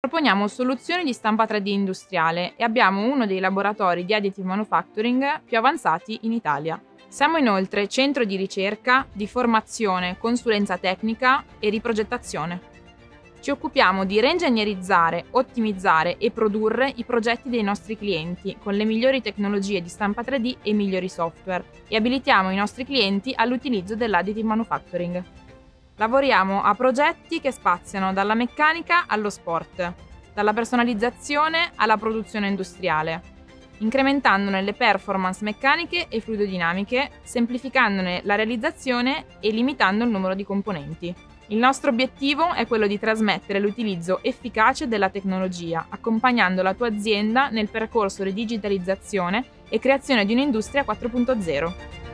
Proponiamo soluzioni di stampa 3D industriale e abbiamo uno dei laboratori di additive manufacturing più avanzati in Italia. Siamo inoltre centro di ricerca, di formazione, consulenza tecnica e riprogettazione. Ci occupiamo di reingegnerizzare, ottimizzare e produrre i progetti dei nostri clienti con le migliori tecnologie di stampa 3D e migliori software e abilitiamo i nostri clienti all'utilizzo dell'additive manufacturing. Lavoriamo a progetti che spaziano dalla meccanica allo sport, dalla personalizzazione alla produzione industriale, incrementandone le performance meccaniche e fluidodinamiche, semplificandone la realizzazione e limitando il numero di componenti. Il nostro obiettivo è quello di trasmettere l'utilizzo efficace della tecnologia, accompagnando la tua azienda nel percorso di digitalizzazione e creazione di un'industria 4.0.